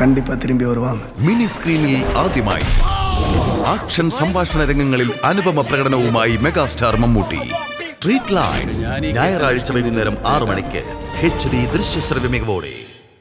കണ്ടിപ്പാ തിരുമ്പി திரும்பி മിനി സ്ക്രീനിൽ ആദ്യമായി. ആക്ഷൻ സംഭാഷണ രംഗങ്ങളിൽ അനുപമ പ്രകടനവുമായി മെഗാസ്റ്റാർ മമ്മൂട്ടി. സ്ട്രീറ്റ് ലൈറ്റ്സ് ഞായറാഴ്ച വൈകുന്നേരം ആറു മണിക്ക് എച്ച് ഡി ദൃശ്യശ്രവ്യ മികവോടെ